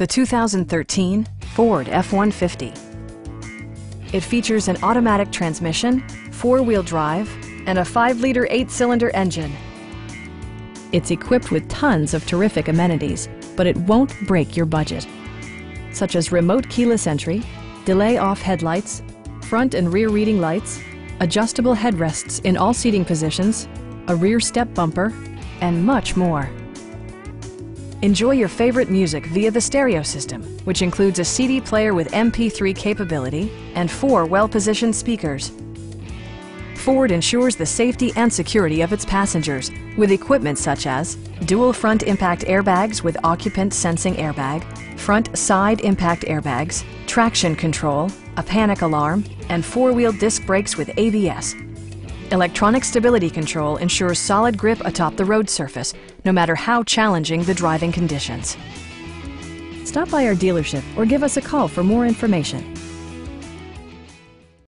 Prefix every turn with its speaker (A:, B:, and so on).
A: the 2013 Ford F-150. It features an automatic transmission, four-wheel drive, and a 5-liter 8-cylinder engine. It's equipped with tons of terrific amenities, but it won't break your budget, such as remote keyless entry, delay off headlights, front and rear reading lights, adjustable headrests in all seating positions, a rear step bumper, and much more. Enjoy your favorite music via the stereo system, which includes a CD player with MP3 capability and four well-positioned speakers. Ford ensures the safety and security of its passengers with equipment such as dual front impact airbags with occupant sensing airbag, front side impact airbags, traction control, a panic alarm, and four-wheel disc brakes with ABS. Electronic stability control ensures solid grip atop the road surface, no matter how challenging the driving conditions. Stop by our dealership or give us a call for more information.